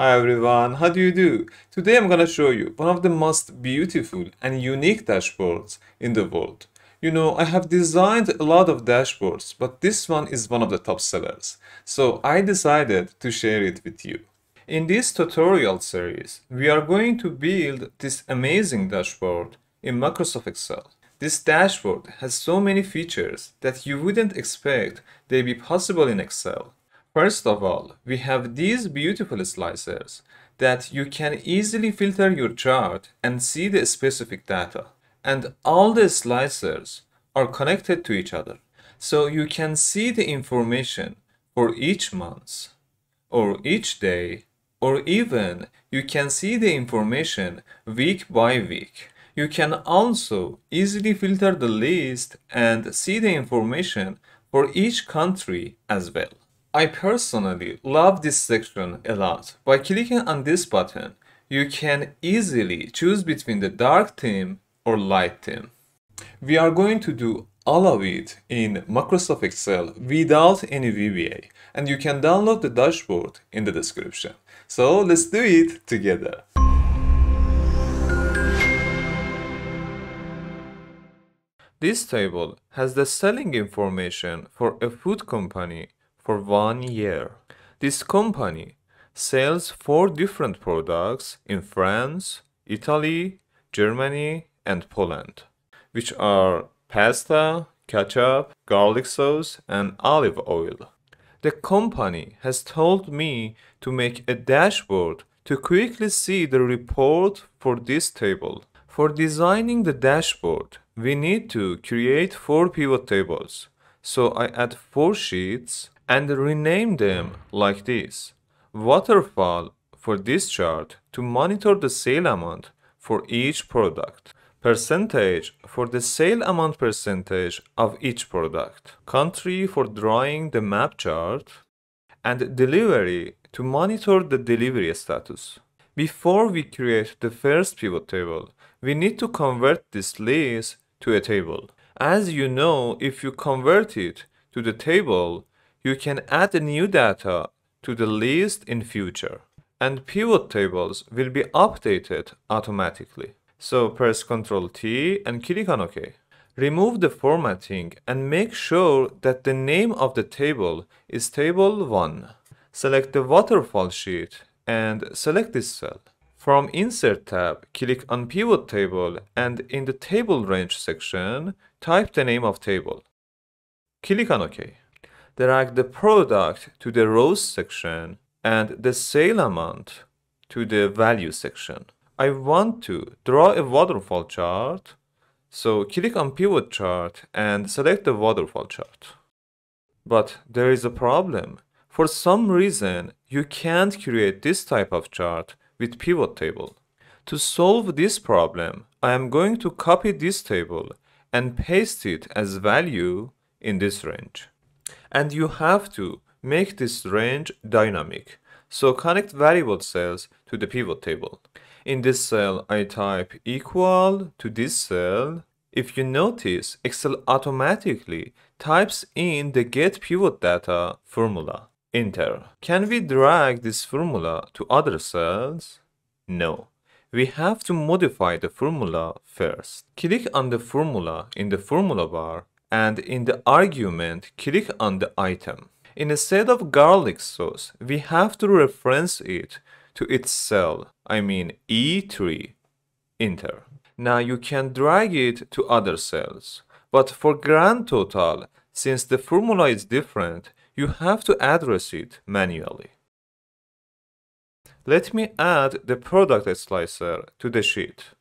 Hi everyone, how do you do? Today I'm gonna show you one of the most beautiful and unique dashboards in the world. You know, I have designed a lot of dashboards, but this one is one of the top sellers. So I decided to share it with you. In this tutorial series, we are going to build this amazing dashboard in Microsoft Excel. This dashboard has so many features that you wouldn't expect they be possible in Excel. First of all, we have these beautiful slicers that you can easily filter your chart and see the specific data. And all the slicers are connected to each other. So you can see the information for each month or each day or even you can see the information week by week. You can also easily filter the list and see the information for each country as well. I personally love this section a lot. By clicking on this button, you can easily choose between the dark theme or light theme. We are going to do all of it in Microsoft Excel without any VBA and you can download the dashboard in the description. So let's do it together. This table has the selling information for a food company for one year. This company sells four different products in France, Italy, Germany, and Poland, which are pasta, ketchup, garlic sauce, and olive oil. The company has told me to make a dashboard to quickly see the report for this table. For designing the dashboard, we need to create four pivot tables. So I add four sheets and rename them like this. Waterfall for this chart to monitor the sale amount for each product. Percentage for the sale amount percentage of each product. Country for drawing the map chart. And delivery to monitor the delivery status. Before we create the first pivot table, we need to convert this list to a table. As you know, if you convert it to the table, you can add new data to the list in future and pivot tables will be updated automatically. So press Ctrl T and click on OK. Remove the formatting and make sure that the name of the table is table 1. Select the waterfall sheet and select this cell. From Insert tab, click on Pivot Table and in the Table Range section, type the name of table. Click on OK drag the product to the rows section and the sale amount to the value section. I want to draw a waterfall chart, so click on pivot chart and select the waterfall chart. But there is a problem. For some reason, you can't create this type of chart with pivot table. To solve this problem, I am going to copy this table and paste it as value in this range and you have to make this range dynamic. So connect variable cells to the pivot table. In this cell, I type equal to this cell. If you notice, Excel automatically types in the get pivot data formula. Enter. Can we drag this formula to other cells? No. We have to modify the formula first. Click on the formula in the formula bar and in the argument click on the item. Instead of garlic sauce, we have to reference it to its cell, I mean E3, enter. Now you can drag it to other cells, but for grand total, since the formula is different, you have to address it manually. Let me add the product slicer to the sheet.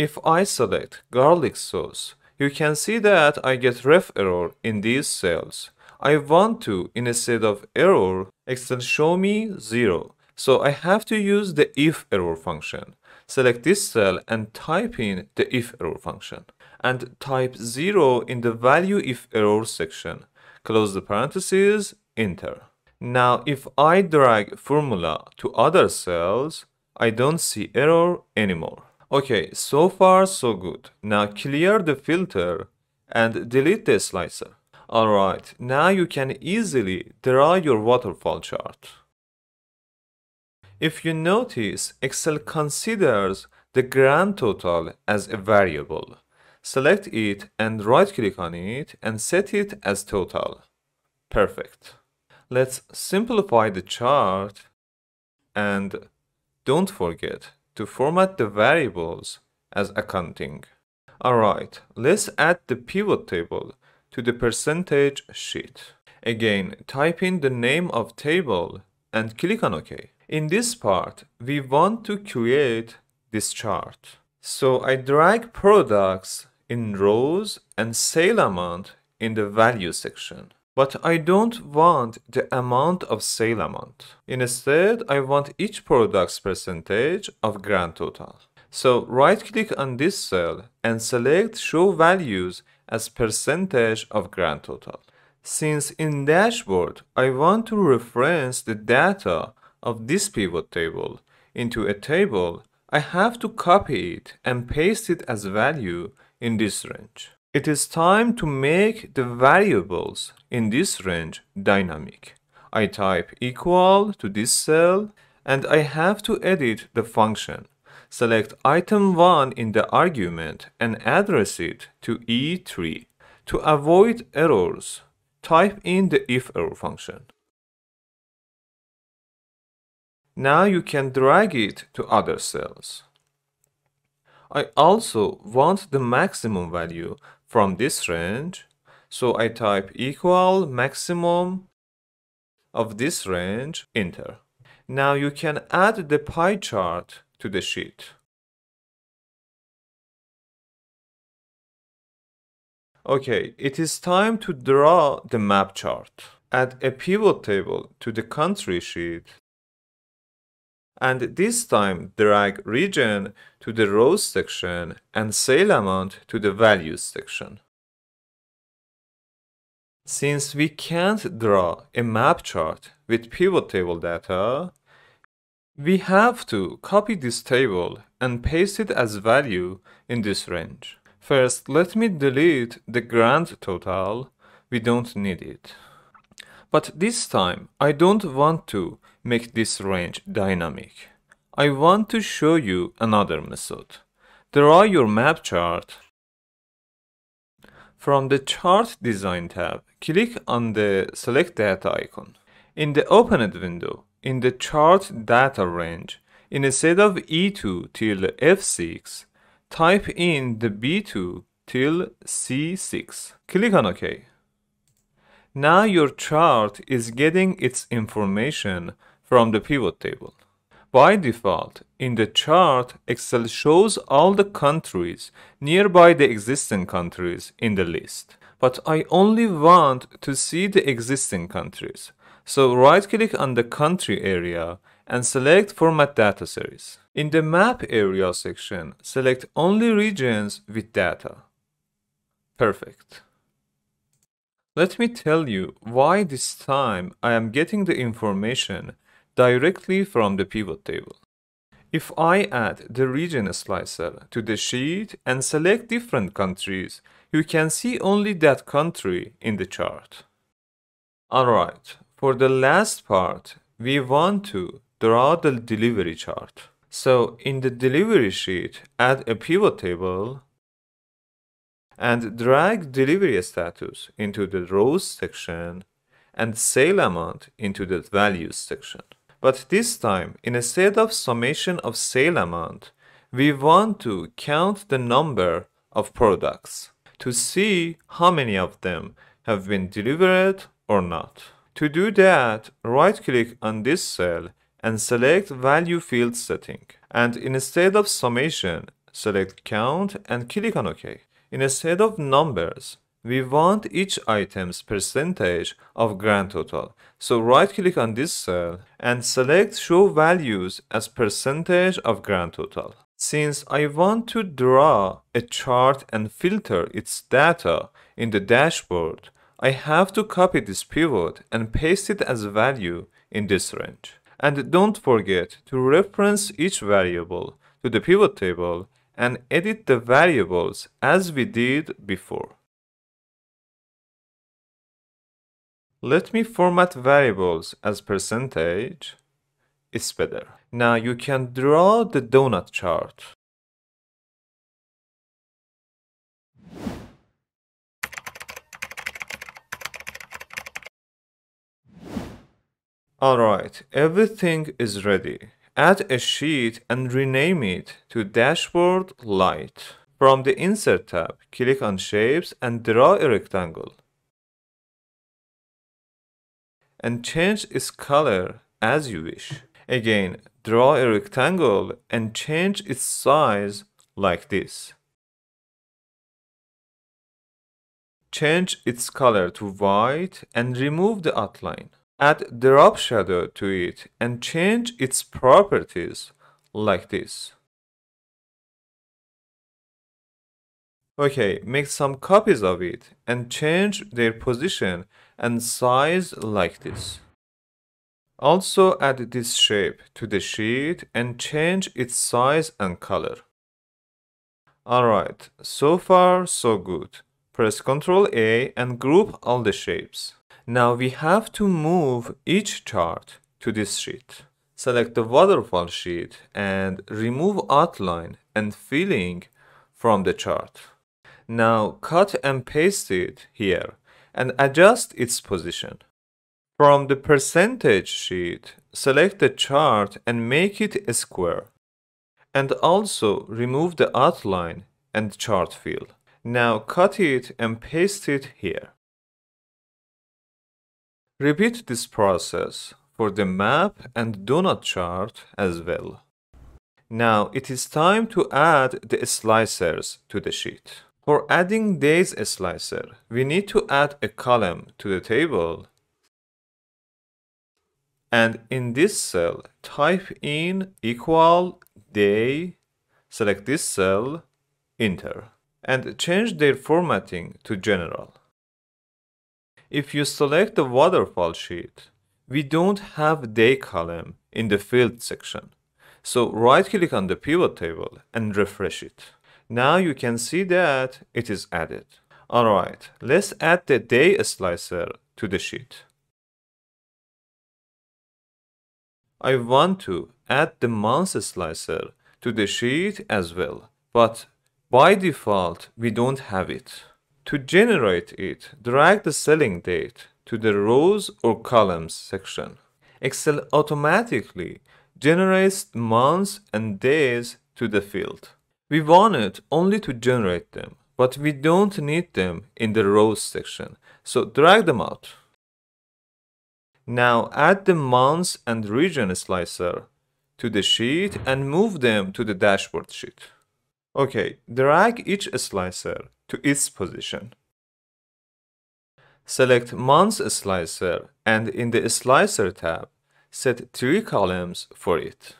If I select garlic sauce, you can see that I get ref error in these cells. I want to, instead of error, extend show me 0. So I have to use the if error function. Select this cell and type in the if error function. And type 0 in the value if error section. Close the parentheses, enter. Now if I drag formula to other cells, I don't see error anymore. Okay, so far so good. Now clear the filter and delete the slicer. Alright, now you can easily draw your waterfall chart. If you notice, Excel considers the grand total as a variable. Select it and right click on it and set it as total. Perfect. Let's simplify the chart and don't forget to format the variables as accounting. Alright, let's add the pivot table to the percentage sheet. Again, type in the name of table and click on OK. In this part, we want to create this chart. So I drag products in rows and sale amount in the value section. But I don't want the amount of sale amount. Instead, I want each product's percentage of grand total. So right click on this cell and select show values as percentage of grand total. Since in dashboard, I want to reference the data of this pivot table into a table, I have to copy it and paste it as value in this range. It is time to make the variables in this range dynamic. I type equal to this cell and I have to edit the function. Select item 1 in the argument and address it to E3. To avoid errors, type in the if error function. Now you can drag it to other cells. I also want the maximum value from this range. So I type equal maximum of this range, enter. Now you can add the pie chart to the sheet. Okay, it is time to draw the map chart. Add a pivot table to the country sheet and this time drag region to the rows section and sale amount to the values section. Since we can't draw a map chart with pivot table data, we have to copy this table and paste it as value in this range. First, let me delete the grand total. We don't need it. But this time, I don't want to make this range dynamic. I want to show you another method. Draw your map chart. From the Chart Design tab, click on the Select Data icon. In the Opened window, in the Chart Data range, instead of E2 till F6, type in the B2 till C6. Click on OK. Now your chart is getting its information from the pivot table. By default, in the chart, Excel shows all the countries nearby the existing countries in the list. But I only want to see the existing countries. So right-click on the country area and select Format Data Series. In the Map Area section, select only regions with data. Perfect. Let me tell you why this time I am getting the information directly from the pivot table. If I add the region slicer to the sheet and select different countries, you can see only that country in the chart. Alright, for the last part, we want to draw the delivery chart. So in the delivery sheet, add a pivot table and drag delivery status into the rows section and sale amount into the values section. But this time, in instead of summation of sale amount, we want to count the number of products to see how many of them have been delivered or not. To do that, right-click on this cell and select Value Field Setting. And instead of summation, select Count and click on OK. Instead of numbers, we want each item's percentage of grand total. So right click on this cell and select show values as percentage of grand total. Since I want to draw a chart and filter its data in the dashboard, I have to copy this pivot and paste it as value in this range. And don't forget to reference each variable to the pivot table and edit the variables as we did before. Let me format variables as percentage. It's better. Now you can draw the donut chart. Alright, everything is ready. Add a sheet and rename it to Dashboard Light. From the Insert tab, click on Shapes and draw a rectangle. And change its color as you wish. Again, draw a rectangle and change its size like this. Change its color to white and remove the outline. Add the drop shadow to it and change its properties like this. Okay, make some copies of it and change their position and size like this. Also add this shape to the sheet and change its size and color. Alright, so far so good. Press Ctrl A and group all the shapes. Now we have to move each chart to this sheet. Select the waterfall sheet and remove outline and filling from the chart. Now cut and paste it here and adjust its position. From the percentage sheet, select the chart and make it a square. And also remove the outline and chart fill. Now cut it and paste it here. Repeat this process for the map and donut chart as well. Now it is time to add the slicers to the sheet. For adding days slicer, we need to add a column to the table and in this cell type in equal day, select this cell, enter and change their formatting to general. If you select the waterfall sheet, we don't have day column in the field section. So right click on the pivot table and refresh it. Now you can see that it is added. Alright, let's add the day slicer to the sheet. I want to add the month slicer to the sheet as well, but by default we don't have it. To generate it, drag the selling date to the rows or columns section. Excel automatically generates months and days to the field. We want it only to generate them, but we don't need them in the rows section, so drag them out. Now add the months and region slicer to the sheet and move them to the dashboard sheet. Okay, drag each slicer to its position. Select Months Slicer and in the Slicer tab, set three columns for it.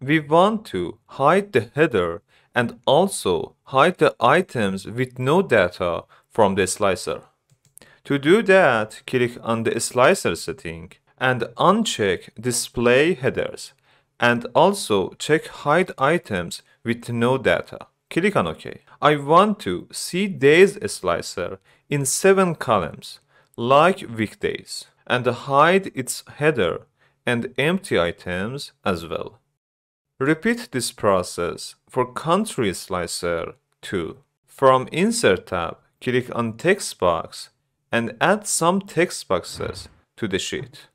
We want to hide the header and also hide the items with no data from the slicer. To do that, click on the slicer setting and uncheck Display Headers and also check Hide Items with no data. Click on OK. I want to see days slicer in seven columns, like weekdays, and hide its header and empty items as well. Repeat this process for country slicer too. From Insert tab, click on Text box and add some text boxes to the sheet.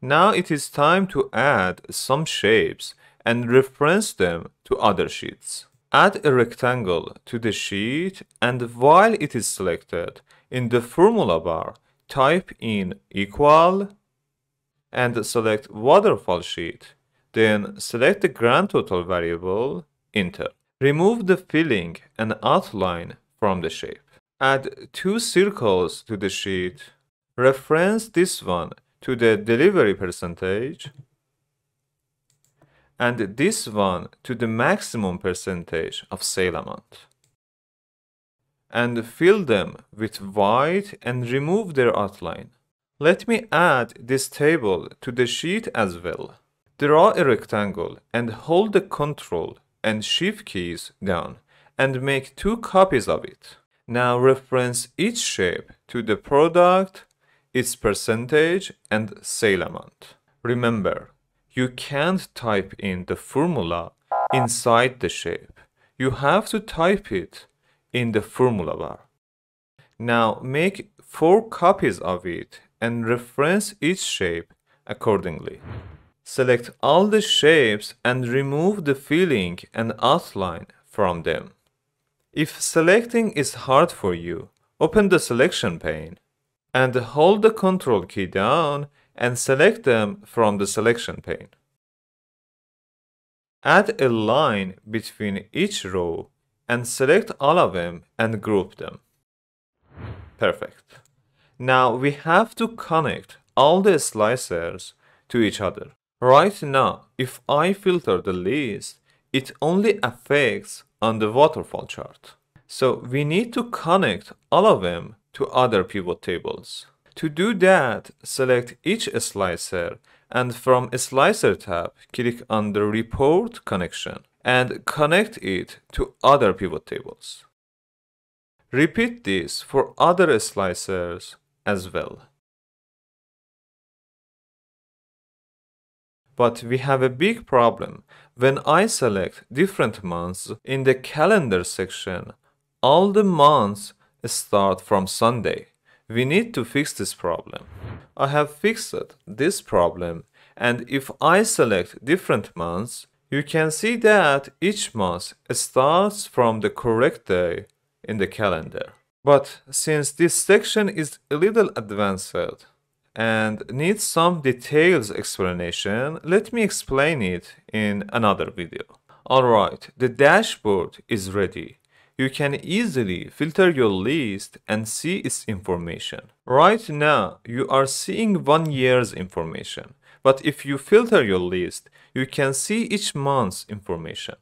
Now it is time to add some shapes and reference them to other sheets. Add a rectangle to the sheet and while it is selected, in the formula bar, type in equal and select waterfall sheet. Then select the grand total variable, enter. Remove the filling and outline from the shape. Add two circles to the sheet. Reference this one to the delivery percentage and this one to the maximum percentage of sale amount. And fill them with white and remove their outline. Let me add this table to the sheet as well. Draw a rectangle and hold the Ctrl and Shift keys down and make two copies of it. Now reference each shape to the product, its percentage and sale amount. Remember, you can't type in the formula inside the shape. You have to type it in the formula bar. Now make four copies of it and reference each shape accordingly. Select all the shapes and remove the filling and outline from them. If selecting is hard for you, open the selection pane and hold the control key down and select them from the selection pane. Add a line between each row and select all of them and group them. Perfect. Now we have to connect all the slicers to each other. Right now, if I filter the list, it only affects on the waterfall chart. So we need to connect all of them to other pivot tables. To do that, select each slicer and from Slicer tab, click on the Report connection and connect it to other pivot tables. Repeat this for other slicers as well. But we have a big problem. When I select different months in the calendar section, all the months start from Sunday. We need to fix this problem. I have fixed this problem and if I select different months, you can see that each month starts from the correct day in the calendar. But since this section is a little advanced, and needs some details explanation, let me explain it in another video. Alright, the dashboard is ready. You can easily filter your list and see its information. Right now, you are seeing one year's information. But if you filter your list, you can see each month's information.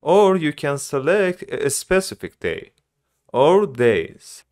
Or you can select a specific day or days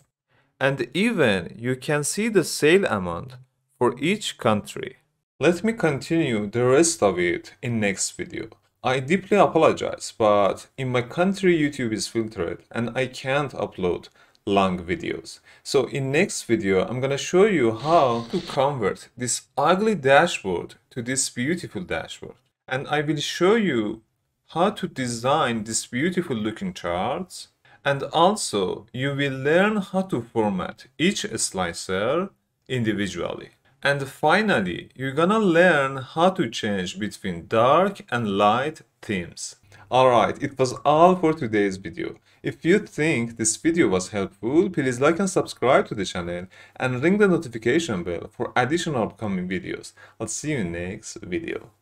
and even you can see the sale amount for each country. Let me continue the rest of it in next video. I deeply apologize, but in my country YouTube is filtered and I can't upload long videos. So in next video, I'm gonna show you how to convert this ugly dashboard to this beautiful dashboard. And I will show you how to design these beautiful looking charts and also, you will learn how to format each slicer individually. And finally, you're gonna learn how to change between dark and light themes. Alright, it was all for today's video. If you think this video was helpful, please like and subscribe to the channel and ring the notification bell for additional upcoming videos. I'll see you in next video.